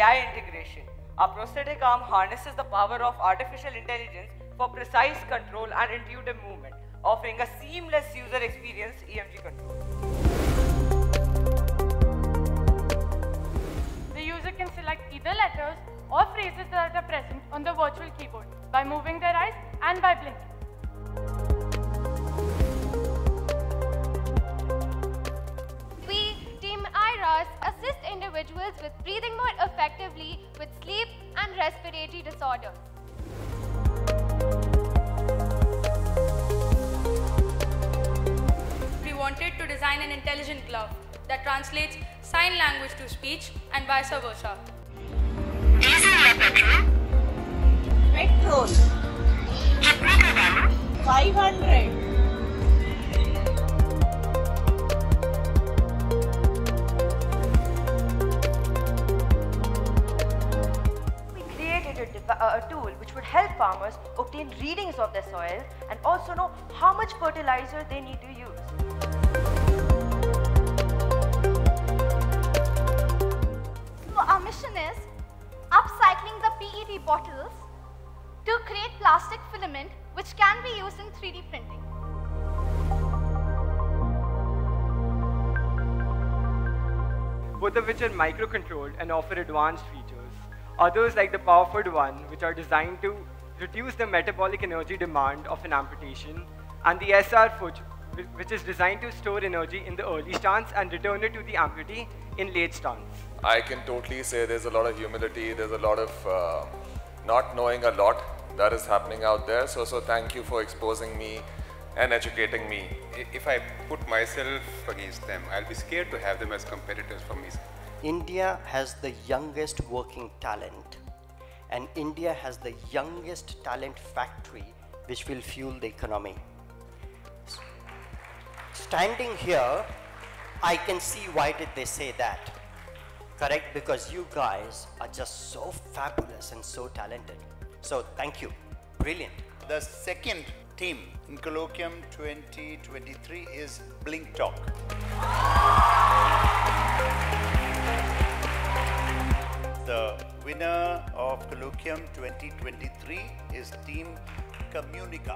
AI integration. Our prosthetic arm harnesses the power of artificial intelligence for precise control and intuitive movement, offering a seamless user experience EMG control. The user can select either letters or phrases that are present on the virtual keyboard by moving their eyes and by blinking. Individuals with breathing more effectively with sleep and respiratory disorders. We wanted to design an intelligent glove that translates sign language to speech and vice versa. Petrol. 500. A, uh, a tool which would help farmers obtain readings of their soil and also know how much fertilizer they need to use. So our mission is upcycling the PET bottles to create plastic filament which can be used in 3D printing. both of which are micro-controlled and offer advanced features. Others, like the PowerFoot One, which are designed to reduce the metabolic energy demand of an amputation, and the SR Foot, which is designed to store energy in the early stance and return it to the amputee in late stance. I can totally say there's a lot of humility, there's a lot of uh, not knowing a lot that is happening out there. So, so thank you for exposing me and educating me. If I put myself against them, I'll be scared to have them as competitors for me. India has the youngest working talent, and India has the youngest talent factory which will fuel the economy. Standing here, I can see why did they say that. Correct? Because you guys are just so fabulous and so talented. So thank you. Brilliant. The second team in Colloquium 2023 is BlinkTalk the winner of Colloquium 2023 is Team Communica.